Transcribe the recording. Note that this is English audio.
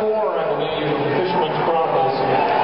four, I believe, of Fisherman's Chronicles.